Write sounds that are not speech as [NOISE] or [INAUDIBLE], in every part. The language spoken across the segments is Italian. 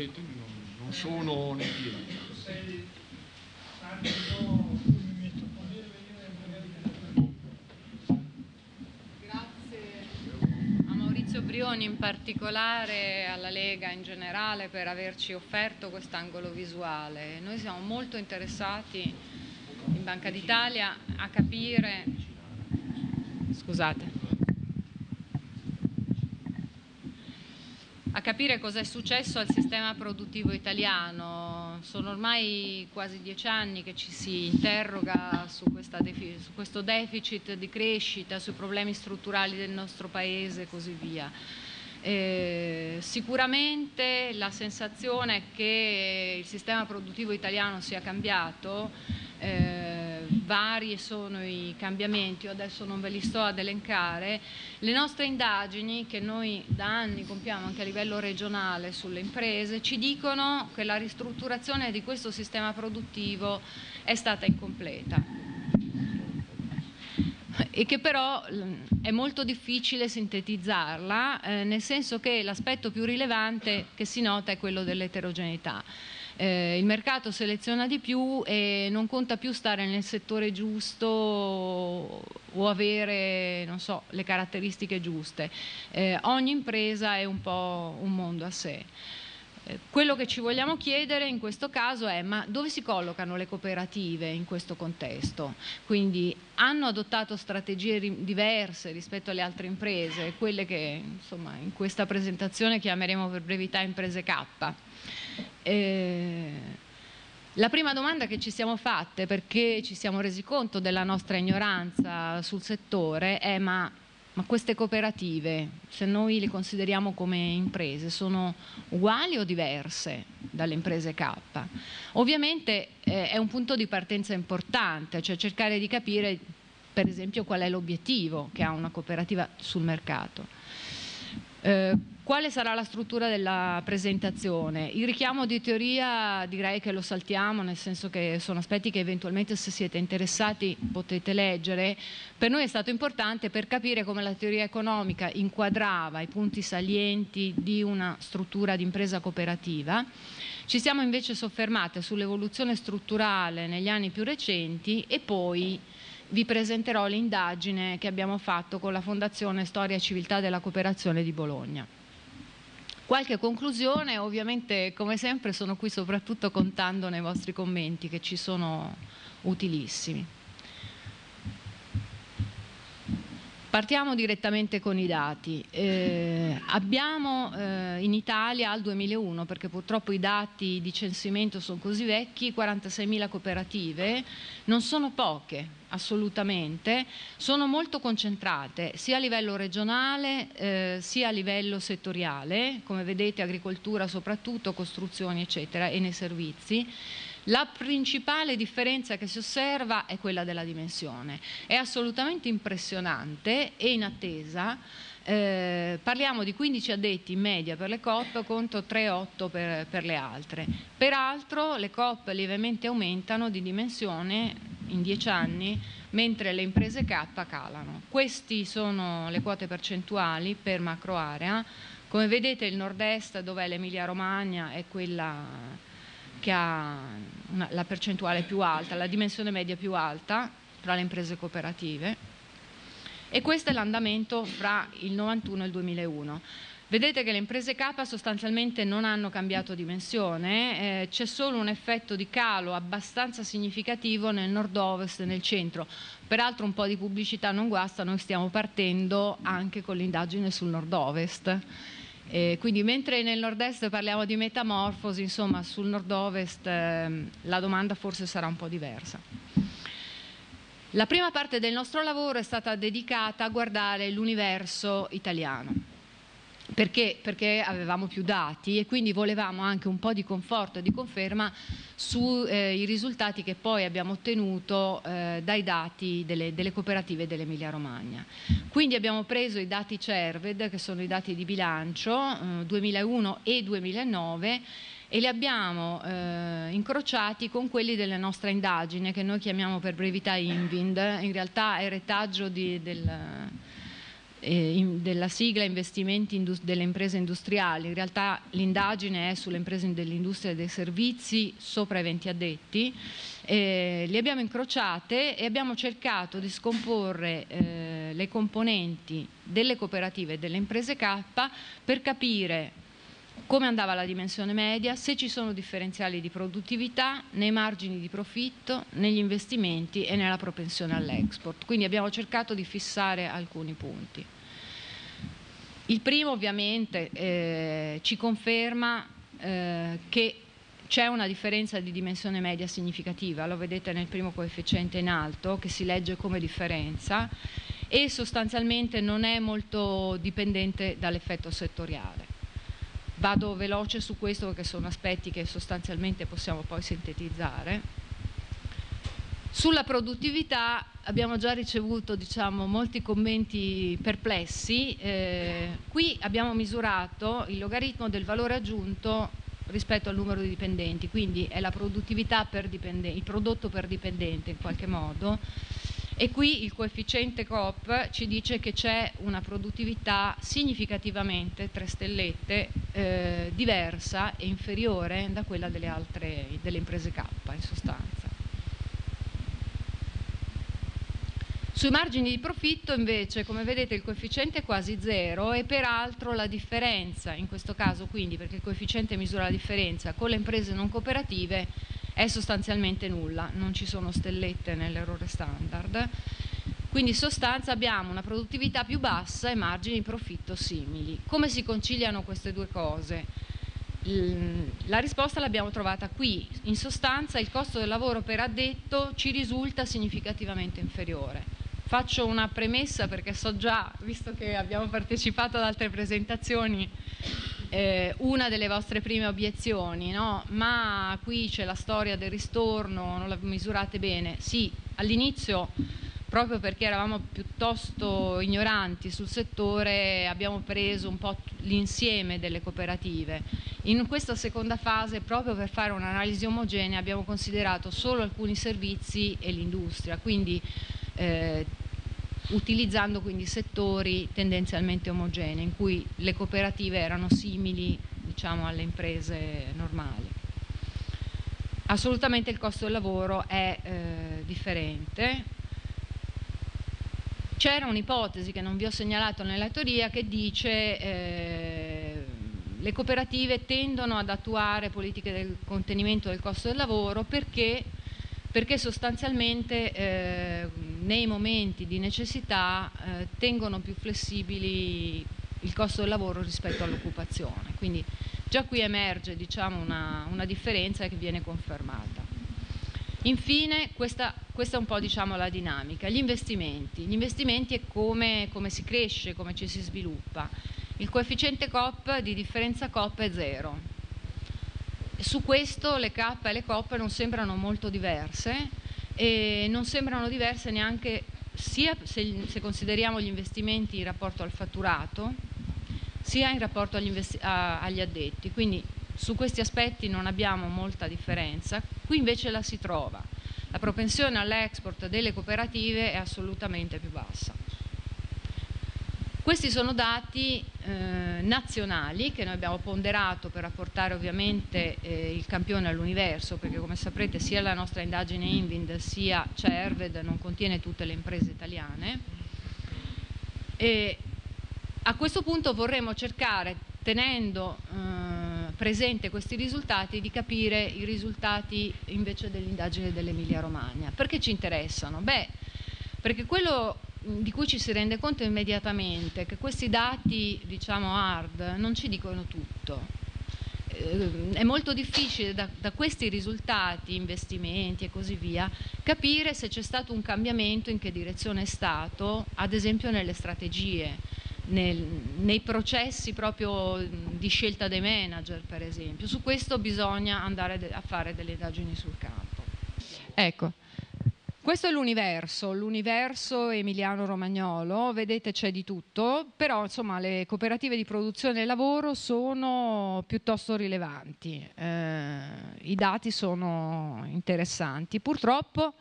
credetemi, non, non sono piedi. Maurizio Brioni in particolare, alla Lega in generale per averci offerto quest'angolo visuale. Noi siamo molto interessati in Banca d'Italia a capire, scusate, a capire cosa è successo al sistema produttivo italiano. Sono ormai quasi dieci anni che ci si interroga su, su, questo deficit di crescita, sui problemi strutturali del nostro Paese e così via. Eh, sicuramente la sensazione che il sistema produttivo italiano sia cambiato eh, vari sono i cambiamenti, io adesso non ve li sto ad elencare, le nostre indagini che noi da anni compiamo anche a livello regionale sulle imprese ci dicono che la ristrutturazione di questo sistema produttivo è stata incompleta. E che però è molto difficile sintetizzarla, eh, nel senso che l'aspetto più rilevante che si nota è quello dell'eterogeneità eh, il mercato seleziona di più e non conta più stare nel settore giusto o avere so, le caratteristiche giuste. Eh, ogni impresa è un po' un mondo a sé. Eh, quello che ci vogliamo chiedere in questo caso è ma dove si collocano le cooperative in questo contesto? Quindi hanno adottato strategie diverse rispetto alle altre imprese, quelle che insomma, in questa presentazione chiameremo per brevità imprese K eh, la prima domanda che ci siamo fatte, perché ci siamo resi conto della nostra ignoranza sul settore, è ma, ma queste cooperative, se noi le consideriamo come imprese, sono uguali o diverse dalle imprese K? Ovviamente eh, è un punto di partenza importante, cioè cercare di capire per esempio qual è l'obiettivo che ha una cooperativa sul mercato. Eh, quale sarà la struttura della presentazione? Il richiamo di teoria direi che lo saltiamo, nel senso che sono aspetti che eventualmente se siete interessati potete leggere. Per noi è stato importante per capire come la teoria economica inquadrava i punti salienti di una struttura di impresa cooperativa. Ci siamo invece soffermate sull'evoluzione strutturale negli anni più recenti e poi vi presenterò l'indagine che abbiamo fatto con la Fondazione Storia e Civiltà della Cooperazione di Bologna. Qualche conclusione, ovviamente come sempre sono qui soprattutto contando nei vostri commenti che ci sono utilissimi. Partiamo direttamente con i dati. Eh, abbiamo eh, in Italia al 2001, perché purtroppo i dati di censimento sono così vecchi, 46.000 cooperative, non sono poche assolutamente, sono molto concentrate sia a livello regionale eh, sia a livello settoriale, come vedete agricoltura soprattutto, costruzioni eccetera e nei servizi la principale differenza che si osserva è quella della dimensione. È assolutamente impressionante e in attesa. Eh, parliamo di 15 addetti in media per le COP contro 3-8 per, per le altre. Peraltro le COP lievemente aumentano di dimensione in 10 anni mentre le imprese K calano. Queste sono le quote percentuali per macro area. Come vedete il nord-est dove è l'Emilia Romagna è quella che ha una, la percentuale più alta, la dimensione media più alta tra le imprese cooperative e questo è l'andamento fra il 91 e il 2001. Vedete che le imprese K sostanzialmente non hanno cambiato dimensione, eh, c'è solo un effetto di calo abbastanza significativo nel nord-ovest e nel centro. Peraltro un po' di pubblicità non guasta, noi stiamo partendo anche con l'indagine sul nord-ovest eh, quindi mentre nel nord-est parliamo di metamorfosi, insomma sul nord-ovest eh, la domanda forse sarà un po' diversa. La prima parte del nostro lavoro è stata dedicata a guardare l'universo italiano. Perché? Perché avevamo più dati e quindi volevamo anche un po' di conforto e di conferma sui eh, risultati che poi abbiamo ottenuto eh, dai dati delle, delle cooperative dell'Emilia Romagna. Quindi abbiamo preso i dati CERVED, che sono i dati di bilancio eh, 2001 e 2009, e li abbiamo eh, incrociati con quelli della nostra indagine, che noi chiamiamo per brevità INVIND, in realtà è retaggio di, del eh, in, della sigla investimenti delle imprese industriali. In realtà l'indagine è sulle imprese dell'industria e dei servizi sopra i 20 addetti. Eh, li abbiamo incrociate e abbiamo cercato di scomporre eh, le componenti delle cooperative e delle imprese K per capire come andava la dimensione media, se ci sono differenziali di produttività nei margini di profitto, negli investimenti e nella propensione all'export. Quindi abbiamo cercato di fissare alcuni punti. Il primo ovviamente eh, ci conferma eh, che c'è una differenza di dimensione media significativa, lo vedete nel primo coefficiente in alto che si legge come differenza e sostanzialmente non è molto dipendente dall'effetto settoriale. Vado veloce su questo perché sono aspetti che sostanzialmente possiamo poi sintetizzare. Sulla produttività abbiamo già ricevuto diciamo, molti commenti perplessi. Eh, qui abbiamo misurato il logaritmo del valore aggiunto rispetto al numero di dipendenti, quindi è la produttività per dipendente, il prodotto per dipendente in qualche modo e qui il coefficiente COP ci dice che c'è una produttività significativamente, tre stellette, eh, diversa e inferiore da quella delle altre delle imprese K in sostanza. Sui margini di profitto invece, come vedete, il coefficiente è quasi zero e peraltro la differenza, in questo caso quindi, perché il coefficiente misura la differenza con le imprese non cooperative, è sostanzialmente nulla, non ci sono stellette nell'errore standard. Quindi in sostanza abbiamo una produttività più bassa e margini di profitto simili. Come si conciliano queste due cose? La risposta l'abbiamo trovata qui. In sostanza il costo del lavoro per addetto ci risulta significativamente inferiore. Faccio una premessa perché so già, visto che abbiamo partecipato ad altre presentazioni, eh, una delle vostre prime obiezioni, no? ma qui c'è la storia del ristorno, non la misurate bene. Sì, all'inizio, proprio perché eravamo piuttosto ignoranti sul settore, abbiamo preso un po' l'insieme delle cooperative. In questa seconda fase, proprio per fare un'analisi omogenea, abbiamo considerato solo alcuni servizi e l'industria, quindi eh, utilizzando quindi settori tendenzialmente omogenei in cui le cooperative erano simili diciamo, alle imprese normali. Assolutamente il costo del lavoro è eh, differente. C'era un'ipotesi che non vi ho segnalato nella teoria che dice eh, le cooperative tendono ad attuare politiche del contenimento del costo del lavoro perché perché sostanzialmente eh, nei momenti di necessità eh, tengono più flessibili il costo del lavoro rispetto all'occupazione. Quindi già qui emerge diciamo, una, una, differenza che viene confermata. Infine, questa, questa è un po' diciamo, la dinamica. Gli investimenti. Gli investimenti è come, come si cresce, come ci si sviluppa. Il coefficiente COP di differenza COP è zero, su questo le K e le COP non sembrano molto diverse e non sembrano diverse neanche sia se, se consideriamo gli investimenti in rapporto al fatturato sia in rapporto agli, a, agli addetti. Quindi su questi aspetti non abbiamo molta differenza, qui invece la si trova. La propensione all'export delle cooperative è assolutamente più bassa. Questi sono dati eh, nazionali che noi abbiamo ponderato per rapportare ovviamente eh, il campione all'universo, perché come saprete sia la nostra indagine Invind sia CERVED non contiene tutte le imprese italiane. E a questo punto vorremmo cercare, tenendo eh, presente questi risultati, di capire i risultati invece dell'indagine dell'Emilia Romagna. Perché ci interessano? Beh, perché quello di cui ci si rende conto immediatamente che questi dati, diciamo hard, non ci dicono tutto. Eh, è molto difficile da, da, questi risultati, investimenti e così via, capire se c'è stato un cambiamento, in che direzione è stato, ad esempio nelle strategie, nel, nei processi proprio di scelta dei manager, per esempio. Su questo bisogna andare a fare delle indagini sul campo. Ecco, questo è l'universo, l'universo emiliano-romagnolo, vedete c'è di tutto, però insomma le cooperative di produzione e lavoro sono piuttosto rilevanti, eh, i dati sono interessanti. Purtroppo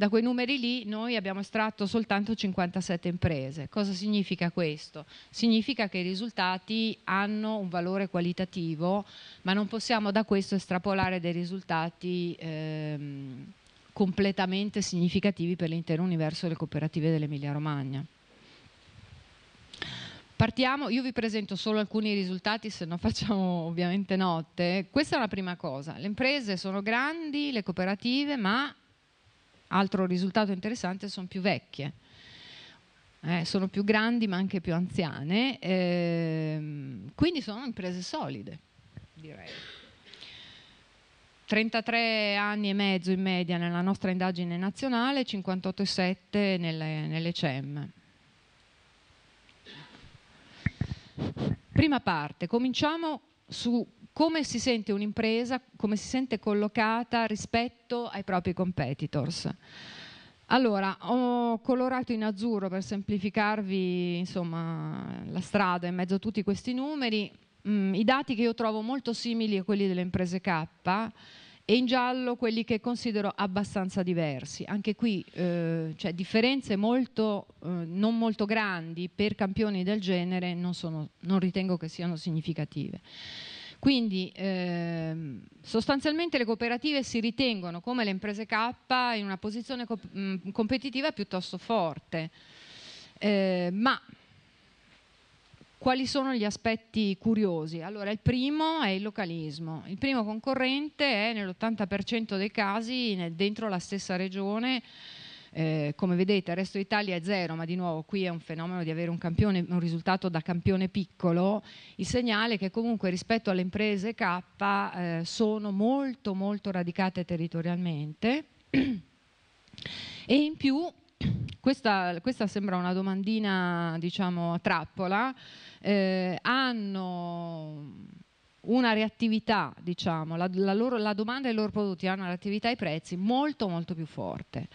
Da quei numeri lì noi abbiamo estratto soltanto 57 imprese. Cosa significa questo? Significa che i risultati hanno un valore qualitativo, ma non possiamo da questo estrapolare dei risultati ehm, completamente significativi per l'intero universo delle cooperative dell'Emilia Romagna. Partiamo, io vi presento solo alcuni risultati, se no facciamo ovviamente notte. Questa è la prima cosa. Le imprese sono grandi, le cooperative, ma altro risultato interessante sono più vecchie. Eh, sono più grandi ma anche più anziane, ehm, quindi sono imprese solide, direi. 33 anni e mezzo in media nella nostra indagine nazionale, 58,7 nelle, nelle CEM. Prima parte, cominciamo su come si sente un'impresa, come si sente collocata rispetto ai propri competitors. Allora, ho colorato in azzurro per semplificarvi insomma, la strada in mezzo a tutti questi numeri mm, i dati che io trovo molto simili a quelli delle imprese K e in giallo quelli che considero abbastanza diversi. Anche qui eh, cioè, differenze molto, eh, non molto grandi per campioni del genere non, sono, non ritengo che siano significative. Quindi ehm, sostanzialmente le cooperative si ritengono come le imprese K in una posizione co mh, competitiva piuttosto forte, eh, ma quali sono gli aspetti curiosi? Allora, il primo è il localismo. Il primo concorrente è nell'80% dei casi dentro la stessa regione. Eh, come vedete il resto d'Italia è zero, ma di nuovo qui è un fenomeno di avere un, campione, un risultato da campione piccolo, il segnale è che comunque rispetto alle imprese K eh, sono molto molto radicate territorialmente [CLEARS THROAT] e in più questa, questa sembra una domandina diciamo trappola, eh, hanno una reattività, diciamo, la, la, loro, la domanda dei loro prodotti hanno una reattività ai prezzi molto molto più forte.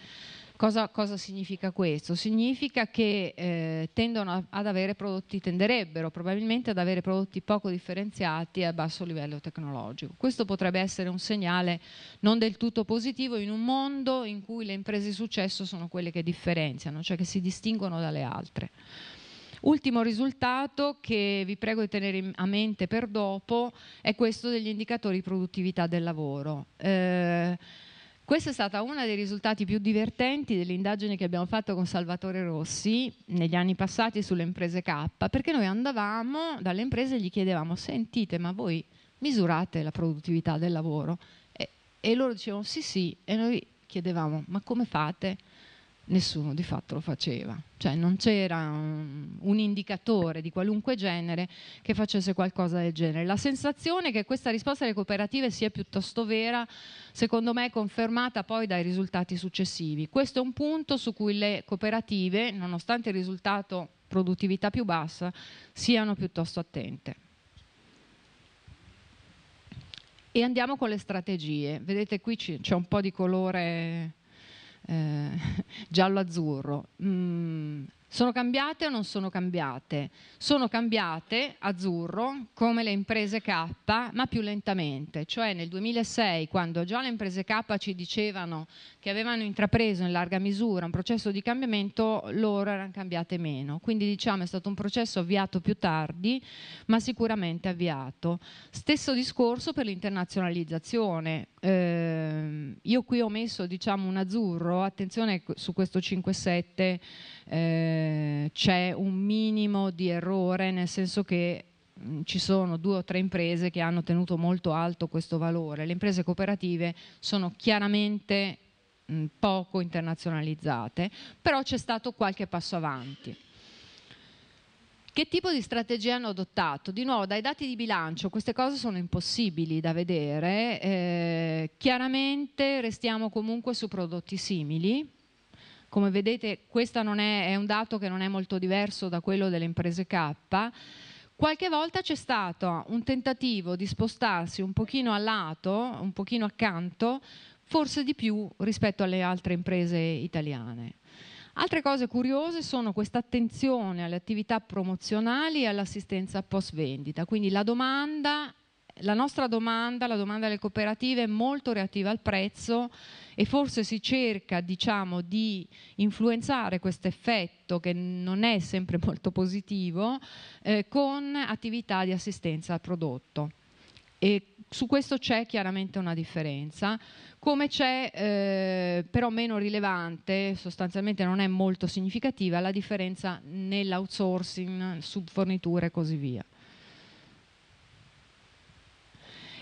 Cosa, cosa, significa questo? Significa che eh, tendono ad avere prodotti, tenderebbero probabilmente ad avere prodotti poco differenziati e a basso livello tecnologico. Questo potrebbe essere un segnale non del tutto positivo in un mondo in cui le imprese di successo sono quelle che differenziano, cioè che si distinguono dalle altre. Ultimo risultato che vi prego di tenere a mente per dopo è questo degli indicatori di produttività del lavoro. Eh, questa è stata una dei risultati più divertenti dell'indagine che abbiamo fatto con Salvatore Rossi negli anni passati sulle imprese K, perché noi andavamo dalle imprese e gli chiedevamo, sentite, ma voi misurate la produttività del lavoro? E, e loro dicevano sì sì, e noi chiedevamo, ma come fate? Nessuno di fatto lo faceva, cioè non c'era un, un, indicatore di qualunque genere che facesse qualcosa del genere. La sensazione che questa risposta alle cooperative sia piuttosto vera, secondo me è confermata poi dai risultati successivi. Questo è un punto su cui le cooperative, nonostante il risultato produttività più bassa, siano piuttosto attente. E andiamo con le strategie. Vedete qui c'è un po' di colore eh, [LAUGHS] giallo-azzurro. Mm, sono cambiate o non sono cambiate? Sono cambiate, azzurro, come le imprese K, ma più lentamente. Cioè nel 2006, quando già le imprese K ci dicevano che avevano intrapreso in larga misura un processo di cambiamento, loro erano cambiate meno. Quindi diciamo è stato un processo avviato più tardi, ma sicuramente avviato. Stesso discorso per l'internazionalizzazione. Eh, io qui ho messo diciamo un azzurro, attenzione su questo 5-7 eh, c'è un minimo di errore, nel senso che mm, ci sono due o tre imprese che hanno tenuto molto alto questo valore. Le imprese cooperative sono chiaramente mh, mm, poco internazionalizzate, però c'è stato qualche passo avanti. Che tipo di strategia hanno adottato? Di nuovo, dai dati di bilancio queste cose sono impossibili da vedere, eh, chiaramente restiamo comunque su prodotti simili, come vedete questo è, è un dato che non è molto diverso da quello delle imprese K. Qualche volta c'è stato un tentativo di spostarsi un pochino a lato, un pochino accanto, forse di più rispetto alle altre imprese italiane. Altre cose curiose sono questa attenzione alle attività promozionali e all'assistenza post vendita, quindi la domanda la nostra domanda, la domanda delle cooperative è molto reattiva al prezzo e forse si cerca diciamo, di influenzare questo effetto che non è sempre [LAUGHS] molto positivo eh, con attività di assistenza al prodotto. E su questo c'è chiaramente una differenza, come c'è eh, però meno rilevante, sostanzialmente non è molto significativa, la differenza nell'outsourcing, subforniture e così via.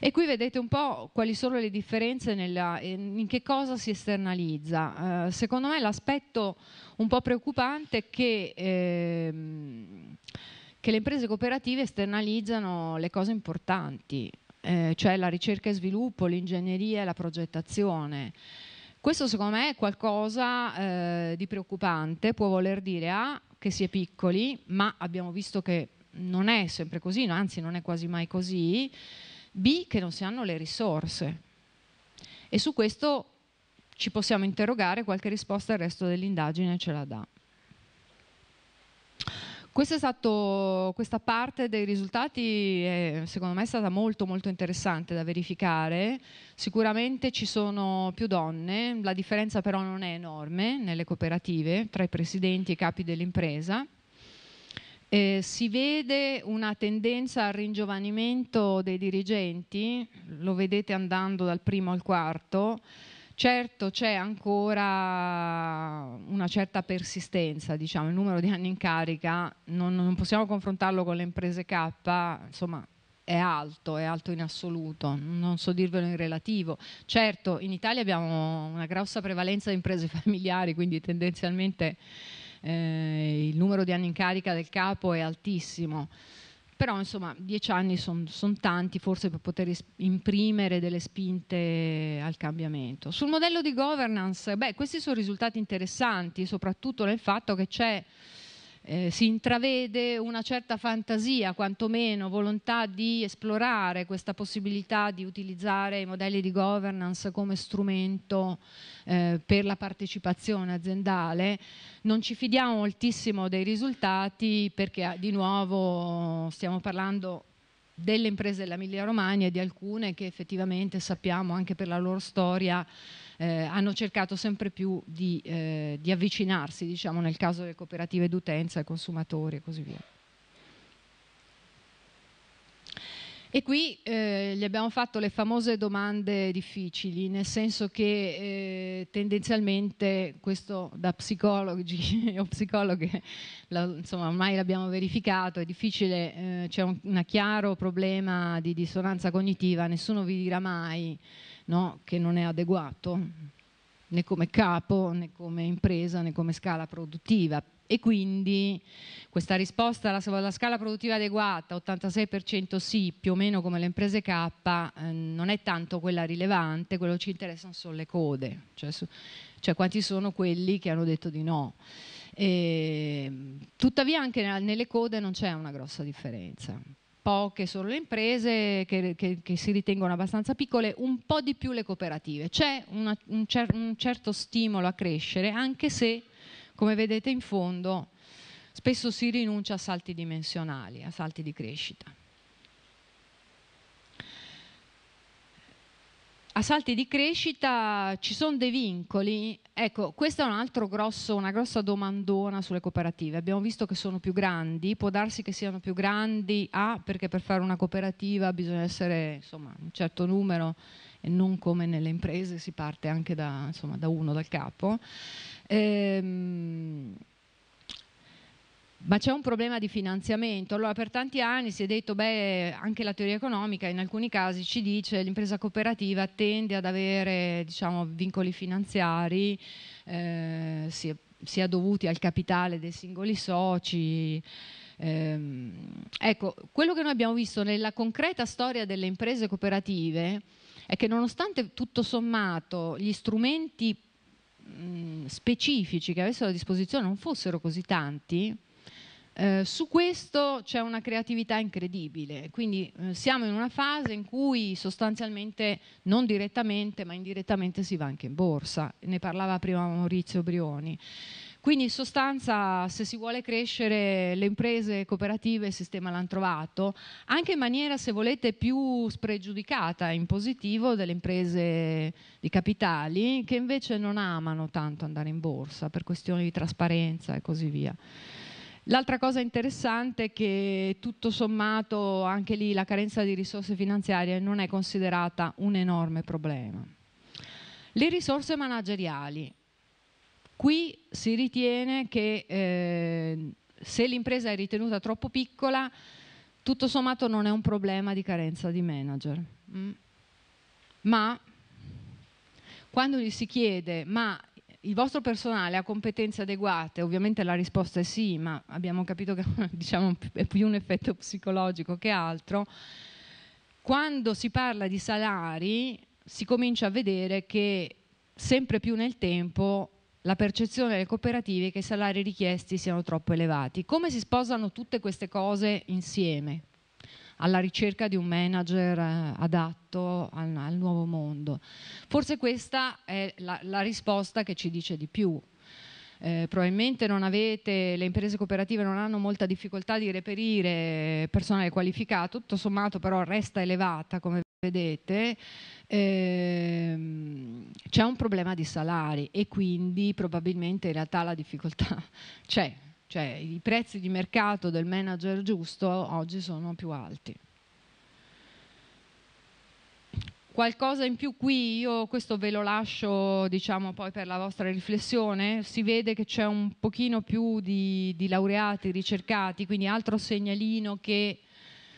E qui vedete un po' quali sono le differenze, nella, in che cosa si esternalizza. Uh, secondo me l'aspetto un po' preoccupante è che, ehm, che le imprese cooperative esternalizzano le cose importanti, eh, cioè la ricerca e sviluppo, l'ingegneria e la progettazione. Questo secondo me è qualcosa eh, di preoccupante, può voler dire A che si è piccoli, ma abbiamo visto che non è sempre così, anzi non è quasi mai così, B che non si hanno le risorse. E su questo ci possiamo interrogare, qualche risposta il resto dell'indagine ce la dà. Questa, stato, questa parte dei risultati è, secondo me è stata molto molto interessante da verificare. Sicuramente ci sono più donne, la differenza però non è enorme nelle cooperative tra i presidenti e i capi dell'impresa. Eh, si vede una tendenza al ringiovanimento dei dirigenti, lo vedete andando dal primo al quarto, certo c'è ancora una certa persistenza, diciamo, il numero di anni in carica, non, non possiamo confrontarlo con le imprese K, insomma è alto, è alto in assoluto, non so dirvelo in relativo. Certo, in Italia abbiamo una grossa prevalenza di imprese [LAUGHS] familiari, quindi tendenzialmente eh, il numero di anni in carica del capo è altissimo, però insomma dieci anni sono son tanti forse per poter imprimere delle spinte al cambiamento. Sul modello di governance, beh, questi sono risultati interessanti, soprattutto nel fatto che c'è eh, si intravede una certa fantasia, quantomeno volontà di esplorare questa possibilità di utilizzare i modelli di governance come strumento eh, per la partecipazione aziendale. Non ci fidiamo moltissimo dei risultati perché di nuovo stiamo parlando delle imprese dell'Emilia Romagna e di alcune che effettivamente sappiamo anche per la loro storia eh, hanno cercato sempre più di, eh, di avvicinarsi, diciamo, nel caso delle cooperative d'utenza ai consumatori e così via. E qui eh, gli abbiamo fatto le famose domande difficili, nel senso che eh, tendenzialmente questo da psicologi [LAUGHS] o psicologhe, la, insomma ormai l'abbiamo verificato, è difficile, eh, c'è un, un chiaro problema di dissonanza cognitiva, nessuno vi dirà mai no? che non è adeguato né come capo né come impresa né come scala produttiva e quindi questa risposta alla, alla scala produttiva adeguata 86% sì più o meno come le imprese K eh, non è tanto quella rilevante quello che ci interessa sono le code cioè, su, cioè quanti sono quelli che hanno detto di no e, tuttavia anche nelle code non c'è una grossa differenza poche sono le imprese che, che, che, si ritengono abbastanza piccole, un po' di più le cooperative. C'è un, cer un certo stimolo a crescere, anche se, come vedete in fondo, spesso si rinuncia a salti dimensionali, a salti di crescita. A salti di crescita ci sono dei vincoli. Ecco, questa è un altro grosso, una grossa domandona sulle cooperative. Abbiamo visto che sono più grandi, può darsi che siano più grandi, A, perché per fare una cooperativa bisogna essere insomma, un certo numero e non come nelle imprese si parte anche da, insomma, da uno, dal capo. Ehm, ma c'è un problema di finanziamento. Allora per tanti anni si è detto, beh, anche la teoria economica in alcuni casi ci dice che l'impresa cooperativa tende ad avere diciamo, vincoli finanziari, eh, sia, sia, dovuti al capitale dei singoli soci. Eh, ecco, quello che noi abbiamo visto nella concreta storia delle imprese cooperative è che nonostante tutto sommato gli strumenti mh, specifici che avessero a disposizione non fossero così tanti, eh, su questo c'è una creatività incredibile, quindi eh, siamo in una fase in cui sostanzialmente non direttamente ma indirettamente si va anche in borsa, ne parlava prima Maurizio Brioni. Quindi in sostanza se si vuole crescere le imprese cooperative il sistema l'hanno trovato, anche in maniera se volete più spregiudicata in positivo delle imprese di capitali che invece non amano tanto andare in borsa per questioni di trasparenza e così via. L'altra cosa interessante è che tutto sommato anche lì la carenza di risorse finanziarie non è considerata un enorme problema. Le risorse manageriali. Qui si ritiene che eh, se l'impresa è ritenuta troppo piccola, tutto sommato non è un problema di carenza di manager. Mm. Ma quando gli si chiede ma il vostro personale ha competenze adeguate? Ovviamente la risposta è sì, ma abbiamo capito che [LAUGHS] diciamo, è più un effetto psicologico che altro. Quando si parla di salari si comincia a vedere che sempre più nel tempo la percezione delle cooperative è che i salari richiesti siano troppo elevati. Come si sposano tutte queste cose insieme alla ricerca di un manager eh, adatto al, al nuovo mondo? Forse questa è la, la risposta che ci dice di più. Eh, probabilmente avete, le imprese cooperative non hanno molta difficoltà di reperire personale qualificato, tutto sommato però resta elevata come vedete, ehm, c'è un problema di salari e quindi probabilmente in realtà la difficoltà [LAUGHS] c'è, cioè i prezzi di mercato del manager giusto oggi sono più alti. Qualcosa in più qui, io questo ve lo lascio diciamo poi per la vostra riflessione, si vede che c'è un pochino più di, di laureati ricercati, quindi altro segnalino che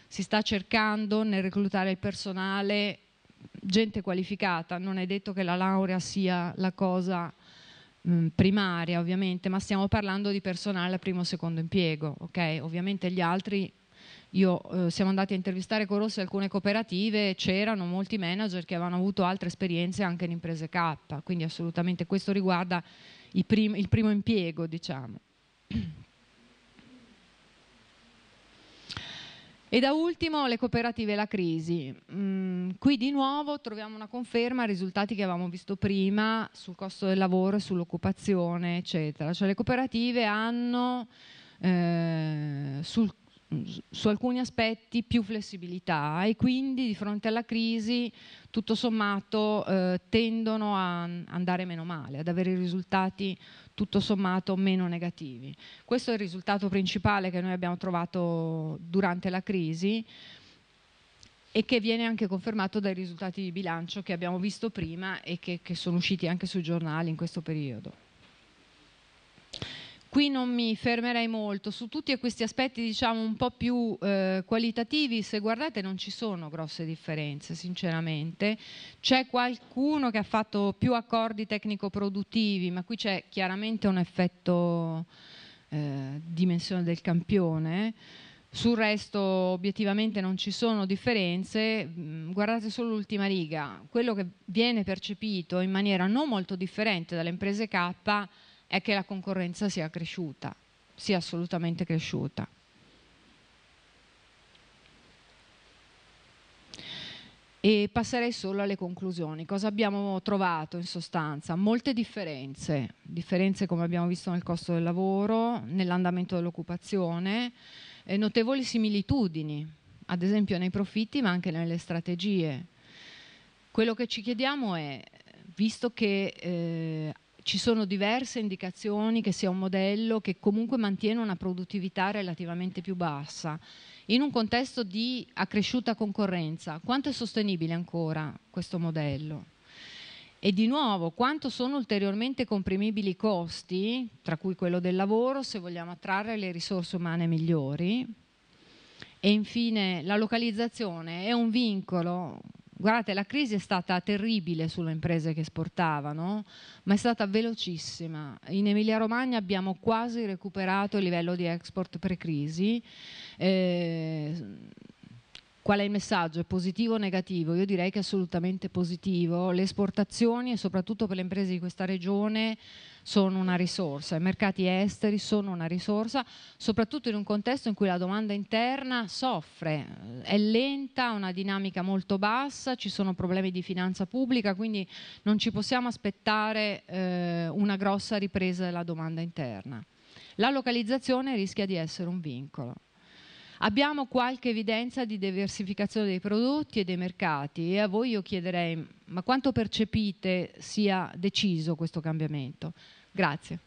si sta cercando nel reclutare il personale gente qualificata, non è detto che la laurea sia la cosa primaria ovviamente, ma stiamo parlando di personale a primo o secondo impiego, ok? Ovviamente gli altri, io eh, siamo andati a intervistare con Rossi alcune cooperative, c'erano molti manager che avevano avuto altre esperienze anche in imprese K, quindi assolutamente questo riguarda prim il primo impiego, diciamo. E da ultimo le cooperative e la crisi. Mm, qui di nuovo troviamo una conferma ai risultati che avevamo visto prima sul costo del lavoro e sull'occupazione, eccetera. Cioè le cooperative hanno eh, sul, su alcuni aspetti più flessibilità e quindi di fronte alla crisi tutto sommato eh, tendono a andare meno male, ad avere risultati tutto sommato meno negativi. Questo è il risultato principale che noi abbiamo trovato durante la crisi e che viene anche confermato dai risultati di bilancio che abbiamo visto prima e che, che sono usciti anche sui giornali in questo periodo. Qui non mi fermerei molto, su tutti questi aspetti diciamo un po' più eh, qualitativi, se guardate non ci sono grosse differenze sinceramente, c'è qualcuno che ha fatto più accordi tecnico-produttivi, ma qui c'è chiaramente un effetto eh, dimensione del campione, sul resto obiettivamente non ci sono differenze, mm, guardate solo l'ultima riga, quello che viene percepito in maniera non molto differente dalle imprese K è che la concorrenza sia cresciuta, sia assolutamente cresciuta. E passerei solo alle conclusioni. Cosa abbiamo trovato in sostanza? Molte differenze, differenze come abbiamo visto nel costo del lavoro, nell'andamento dell'occupazione, eh, notevoli similitudini, ad esempio nei profitti ma anche nelle strategie. Quello che ci chiediamo è, visto che eh, ci sono diverse indicazioni che sia un modello che comunque mantiene una produttività relativamente più bassa. In un contesto di accresciuta concorrenza, quanto è sostenibile ancora questo modello? E di nuovo, quanto sono ulteriormente comprimibili i costi, tra cui quello del lavoro, se vogliamo attrarre le risorse umane migliori? E infine, la localizzazione è un vincolo Guardate, la crisi è stata terribile sulle imprese che esportavano, ma è stata velocissima. In Emilia-Romagna abbiamo quasi recuperato il livello di export pre-crisi. Eh, qual è il messaggio? È positivo o negativo? Io direi che è assolutamente positivo. Le esportazioni, soprattutto per le imprese di questa regione, sono una risorsa, i mercati esteri sono una risorsa, soprattutto in un contesto in cui la domanda interna soffre, è lenta, ha una dinamica molto bassa, ci sono problemi di finanza pubblica, quindi non ci possiamo aspettare eh, una grossa ripresa della domanda interna. La localizzazione rischia di essere un vincolo. Abbiamo qualche evidenza di diversificazione dei prodotti e dei mercati e a voi io chiederei ma quanto percepite sia deciso questo cambiamento? Grazie.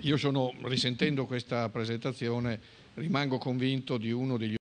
Io sono, risentendo questa presentazione, rimango convinto di uno degli